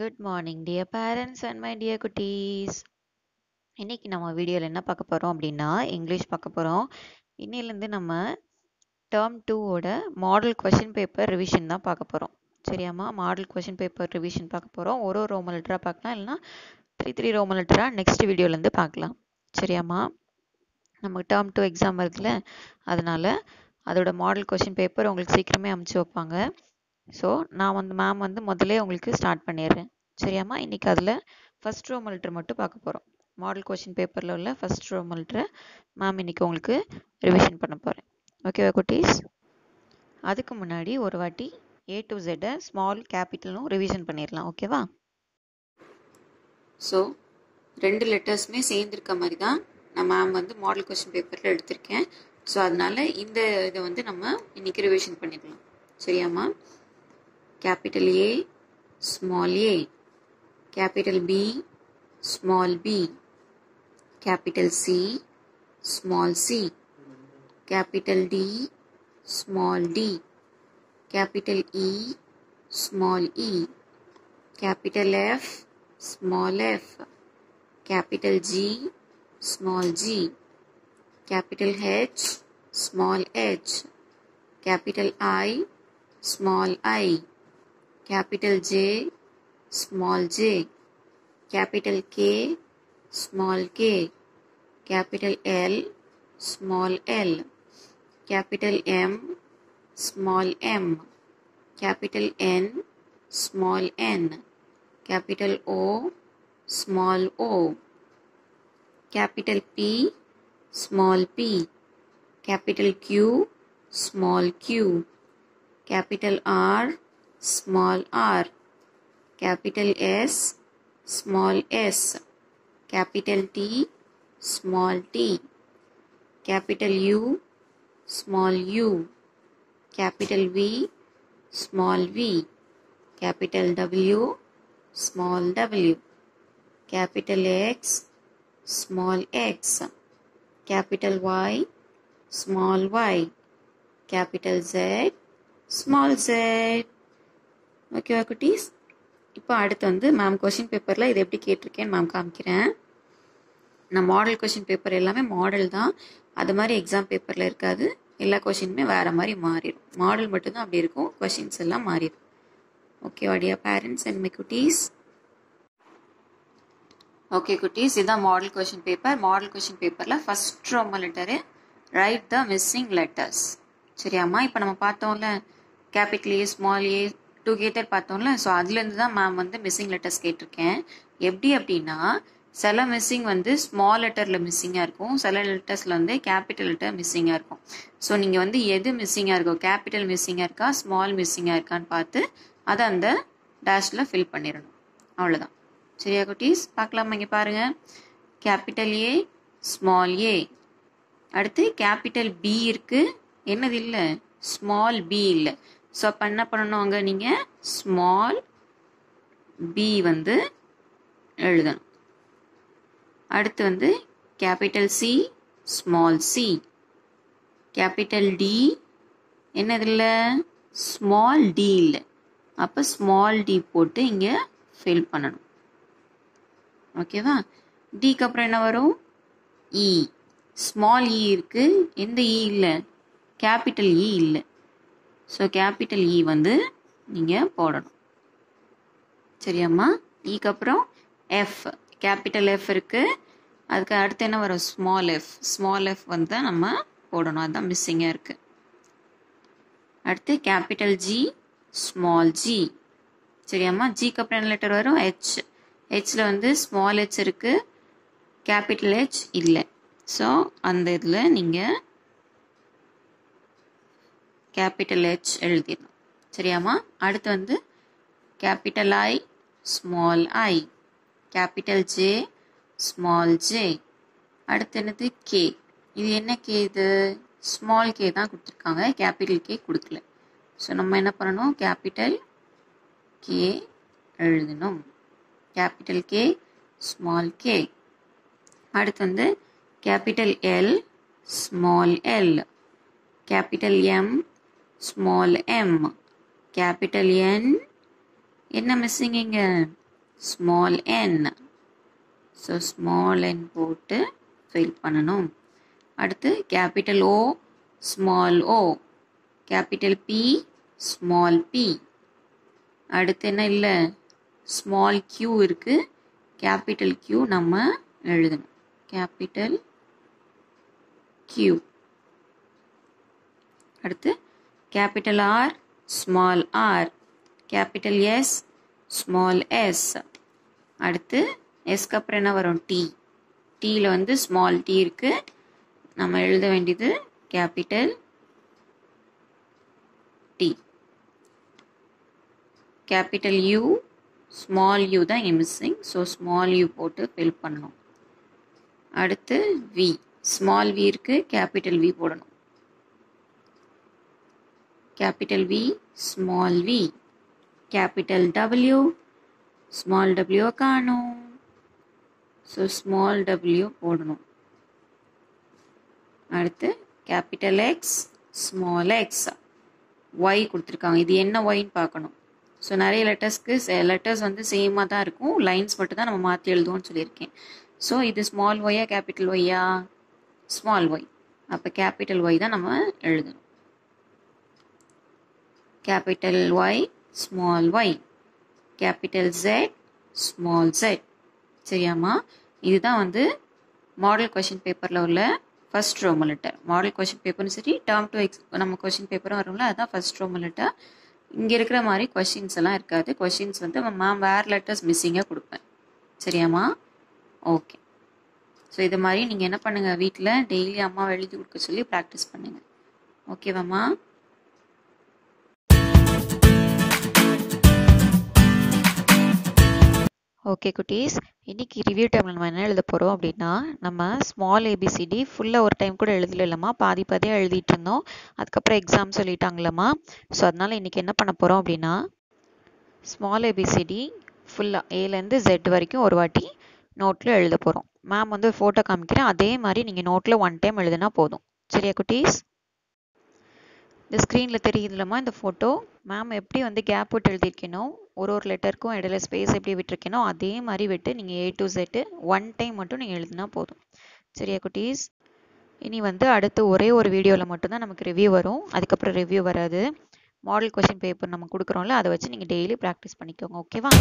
Good morning dear parents and my dear குட்டீஸ் இன்னைக்கு நம்ம வீடியோவில் என்ன பார்க்க போகிறோம் அப்படின்னா இங்கிலீஷ் பார்க்க போகிறோம் இன்னிலேருந்து நம்ம டேர்ம் டூவோட மாடல் கொஷின் பேப்பர் ரிவிஷன் தான் பார்க்க போகிறோம் சரியாம்மா? மாடல் கொஷின் பேப்பர் ரிவிஷன் பார்க்க போகிறோம் ஒரு ஒரு ரோமல் லெட்டராக பார்க்கலாம் இல்லைனா த்ரீ த்ரீ ரோமல் லெட்டராக நெக்ஸ்ட் வீடியோலேருந்து பார்க்கலாம். சரியாம்மா? நமக்கு டேர்ம் டூ எக்ஸாம் இருக்குல்ல அதனால் அதோட மாடல் கொஷின் பேப்பர் உங்களுக்கு சீக்கிரமே அமுச்சு வைப்பாங்க. ஸோ நான் வந்து மேம் வந்து முதல்ல உங்களுக்கு ஸ்டார்ட் பண்ணிடுறேன். சரியாம்மா? இன்றைக்கி அதில் ஃபஸ்ட் ரோ மல்ட்ரு மட்டும் பார்க்க போகிறோம் மாடல் கொஷின் பேப்பரில் உள்ள ஃபஸ்ட் ரோ மல்ட்ரு மேம் இன்றைக்கி உங்களுக்கு ரிவிஷன் பண்ண போகிறேன் ஓகேவா குட்டீஸ்? அதுக்கு முன்னாடி ஒரு வாட்டி ஏ டு ஜெட்டை ஸ்மால் கேபிட்டலும் ரிவிஷன் பண்ணிடலாம். ஓகேவா ஸோ ரெண்டு லெட்டர்ஸுமே சேர்ந்துருக்க மாதிரி தான் நான் மேம் வந்து மாடல் கொஷின் பேப்பரில் எடுத்திருக்கேன். ஸோ அதனால் இந்த இதை வந்து நம்ம இன்றைக்கி ரிவிஷன் பண்ணிடலாம். சரியாம்மா capital A, small a, capital B, small b, capital C, small c, capital D, small d, capital E, small e, capital F, small f, capital G, small g, capital H, small h, capital I, small i, capital J, small j, capital K, small k, capital L, small l, capital M, small m, capital N, small n, capital O, small o, capital P, small p, capital Q, small q, capital R, small r. Capital S small s. Capital T small t. Capital U small u. Capital V small v. Capital W small w. Capital X small x. Capital Y small y. Capital Z small z. ஓகேவா குட்டீஸ். இப்போ அடுத்து வந்து ma'am question பேப்பரில் இது எப்படி கேட்டிருக்கேன்னு ma'am காமிக்கிறேன். நான் மாடல் கொஷின் பேப்பர் எல்லாமே மாடல் தான். அது மாதிரி எக்ஸாம் பேப்பரில் இருக்காது. எல்லா கொஷினுமே வேறு மாதிரி மாறிடும். மாடல் மட்டும்தான் அப்படி இருக்கும். கொஷின்ஸ் எல்லாம் மாறிடும். ஓகேவா டியா பேரண்ட்ஸ் அண்ட் மை குட்டீஸ் ஓகே குட்டீஸ் இதுதான் model question paper model question பேப்பரில் ஃபஸ்ட் ரொம்ப letter write the missing letters சரியாம்மா? இப்போ நம்ம பார்த்தோம்ல capital A small A together பார்த்தோம்ல ஸோ அதுலேருந்து தான் மேம் வந்து மிஸ்ஸிங் லெட்டர்ஸ் கேட்டிருக்கேன். எப்படி அப்படின்னா சில மிஸ்ஸிங் வந்து ஸ்மால் லெட்டரில் மிஸ்ஸிங்காக இருக்கும். சில லெட்டர்ஸில் வந்து கேபிட்டல் லெட்டர் மிஸ்ஸிங்காக இருக்கும். ஸோ நீங்கள் வந்து எது மிஸ்ஸிங்காக இருக்கோ கேபிட்டல் மிஸ்ஸிங்காக இருக்கா ஸ்மால் மிஸ்ஸிங்காக இருக்கான்னு பார்த்து அதை அந்த டேஷில் ஃபில் பண்ணிடணும். அவ்வளோதான் சரியா குட்டீஸ்? பார்க்கலாமா இங்கே பாருங்கள் கேபிட்டல் ஏ ஸ்மால் ஏ அடுத்து கேபிட்டல் பி இருக்குது என்னது இல்லை? ஸ்மால் பி இல்லை. ஸோ அப்போ என்ன பண்ணணும் அங்கே நீங்கள் ஸ்மால் பி வந்து எழுதணும். அடுத்து வந்து capital C small C capital D என்ன இதில் ஸ்மால் டி இல்லை. அப்போ ஸ்மால் டி போட்டு இங்கே ஃபில் பண்ணணும். ஓகேவா டிக்கு அப்புறம் என்ன வரும்? E. E small E e இருக்குது எந்த e இ இல்லை? கேபிட்டல் இ இல்லை. ஸோ கேபிட்டல் இ வந்து நீங்கள் போடணும். சரியாம்மா? இக்கு அப்புறம் எஃப் கேபிட்டல் எஃப் இருக்குது அதுக்கு அடுத்து என்ன வரும்? ஸ்மால் எஃப் ஸ்மால் எஃப் வந்து தான் நம்ம போடணும். அதுதான் மிஸ்ஸிங்காக இருக்குது அடுத்து கேபிட்டல் ஜி ஸ்மால் ஜி சரியாம்மா? ஜிக்கு அப்புறம் என்ன லெட்டர் வரும்? ஹெச் ஹெச்சில் வந்து ஸ்மால் ஹெச் இருக்குது கேபிட்டல் ஹெச் இல்லை. ஸோ அந்த இதில் நீங்கள் கேபிட்டல் ஹெச் எழுதிடணும். சரியாம்மா? அடுத்து வந்து capital I small I capital J small J அடுத்து என்னது? கே இது என்ன கே இது? ஸ்மால் கே தான் கொடுத்துருக்காங்க. கேபிட்டல் கே கொடுக்கல. ஸோ நம்ம என்ன பண்ணணும்? கேபிட்டல் கே எழுதணும். கேபிட்டல் கே ஸ்மால் கே அடுத்து வந்து capital L small L capital M small M capital N என்ன மிஸ்ஸிங் இங்கே? Small N so small N போட்டு ஃபில் பண்ணணும். அடுத்து capital O small O capital P small P அடுத்து என்ன இல்லை? ஸ்மால் கியூ இருக்குது கேபிட்டல் கியூ நம்ம எழுதணும். கேபிட்டல் கியூ அடுத்து capital R small R capital S small S அடுத்து எஸ்க்கு அப்புறம் என்ன வரும்? டி டீயில் வந்து ஸ்மால் டி இருக்குது நம்ம எழுத வேண்டியது capital T capital U small U தான் இங்கே மிஸ்ஸிங் ஸோ ஸ்மால் யூ போட்டு ஃபில் பண்ணணும். அடுத்து வி ஸ்மால் வி இருக்குது கேபிட்டல் வி போடணும். Capital V small V capital W small W காணும். ஸோ ஸ்மால் டபிள்யூ போடணும். அடுத்து capital X small X Y கொடுத்துருக்காங்க. இது என்ன ஒய்ன்னு பார்க்கணும். ஸோ நிறைய லெட்டர்ஸ்க்கு லெட்டர்ஸ் வந்து சேமாக தான் இருக்கும். லைன்ஸ் மட்டும் தான் நம்ம மாற்றி எழுதுவோம்னு சொல்லியிருக்கேன். ஸோ இது ஸ்மால் ஒய்யா கேபிட்டல் ஒய்யா ஸ்மால் ஒய் அப்போ கேபிட்டல் ஒய் தான் நம்ம எழுதணும். Capital Y small Y capital Z small z. சரியாம்மா? இதுதான் வந்து மாடல் கொஷின் பேப்பரில் உள்ள ஃபர்ஸ்ட் ரோம லெட்டர் மாடல் கொஷின் பேப்பரும் சரி டேர்ம் டு எக்ஸ் நம்ம கொஷின் பேப்பரும் வரும்ல அதுதான் ஃபர்ஸ்ட் ரோம லெட்டர் இங்கே இருக்கிற மாதிரி கொஷின்ஸ் எல்லாம் இருக்காது. கொஷின்ஸ் வந்து மேம் வேறு லெட்டர்ஸ் மிஸ்ஸிங்காக கொடுப்பேன். சரியாம்மா? ஓகே ஸோ இது மாதிரி நீங்கள் என்ன பண்ணுங்கள் வீட்டில் டெய்லி அம்மா எழுதி கொடுக்க சொல்லி ப்ராக்டிஸ் பண்ணுங்கள் ஓகேவாம்மா ஓகே குட்டீஸ். இன்னைக்கு ரிவ்யூ டைமில் நம்ம என்ன எழுத போகிறோம் அப்படின்னா நம்ம ஸ்மால் ஏபிசிடி ஃபுல்லாக ஒரு டைம் கூட எழுதலம்மா பாதி பாதியாக எழுதிட்டு இருந்தோம். அதுக்கப்புறம் எக்ஸாம் சொல்லிட்டாங்களம்மா ஸோ அதனால் இன்றைக்கி என்ன பண்ண போகிறோம் அப்படின்னா ஸ்மால் ஏபிசிடி ஃபுல்லாக ஏலேருந்து ஜெட் வரைக்கும் ஒரு வாட்டி நோட்டில் எழுத போகிறோம் மேம் வந்து ஃபோட்டோ காமிக்கிறேன். அதே மாதிரி நீங்கள் நோட்டில் ஒன் டைம் எழுதுனா போதும். சரியா குட்டீஸ்? இந்த ஸ்க்ரீனில் தெரியுதுலம்மா இந்த ஃபோட்டோ மேம் எப்படி வந்து கேப் விட்டு எழுதியிருக்கணும் ஒரு ஒரு லெட்டருக்கும் இடையில ஸ்பேஸ் எப்படி விட்டுருக்கனோ அதே மாதிரி விட்டு நீங்கள் A to Z one time மட்டும் நீங்கள் எழுதினா போதும். சரியா குட்டீஸ்? இனி வந்து அடுத்து ஒரே ஒரு வீடியோவில் மட்டும்தான் நமக்கு ரிவ்யூ வரும். அதுக்கப்புறம் ரிவ்யூ வராது. மாடல் கொஷின் பேப்பர் நம்ம கொடுக்குறோம்ல அதை வச்சு நீங்கள் டெய்லி ப்ராக்டிஸ் பண்ணிக்கோங்க ஓகேவா